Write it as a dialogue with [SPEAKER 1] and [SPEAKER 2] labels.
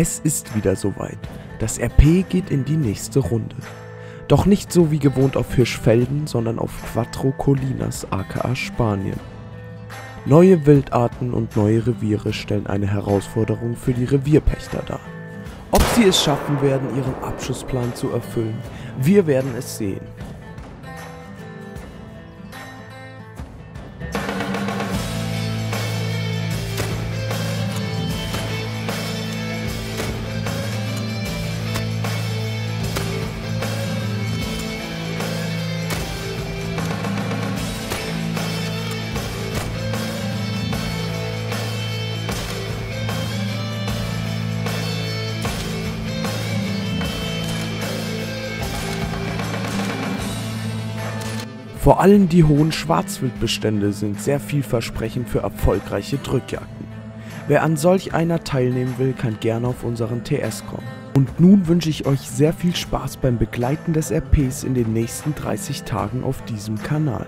[SPEAKER 1] Es ist wieder soweit. Das RP geht in die nächste Runde. Doch nicht so wie gewohnt auf Hirschfelden, sondern auf Quattro Colinas aka Spanien. Neue Wildarten und neue Reviere stellen eine Herausforderung für die Revierpächter dar. Ob sie es schaffen werden, ihren Abschussplan zu erfüllen, wir werden es sehen. Vor allem die hohen Schwarzwildbestände sind sehr vielversprechend für erfolgreiche Drückjagden. Wer an solch einer teilnehmen will, kann gerne auf unseren TS kommen. Und nun wünsche ich euch sehr viel Spaß beim Begleiten des RPs in den nächsten 30 Tagen auf diesem Kanal.